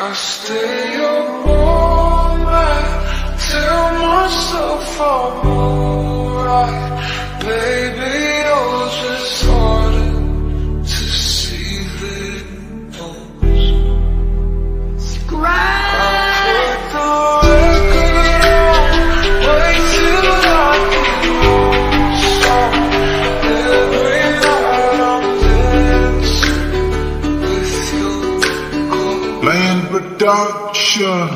I'll stay up all night, tell myself I'm alright, baby. Production.